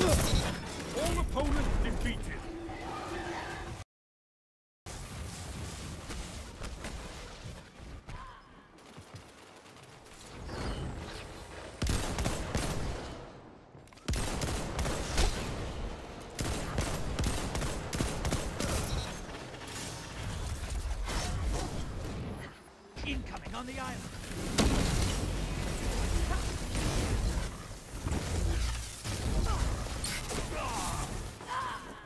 All opponents defeated. Incoming on the island.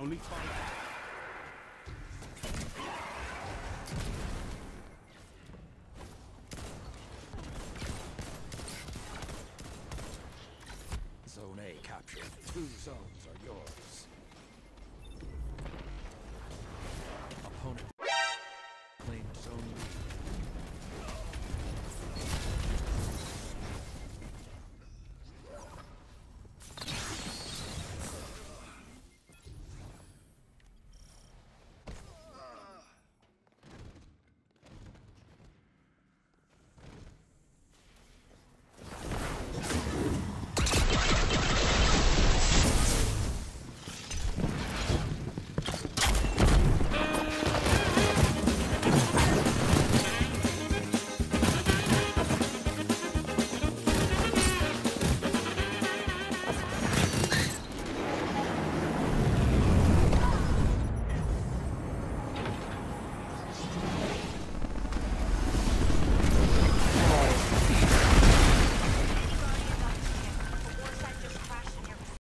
Only five. Zone A captured. Two zones.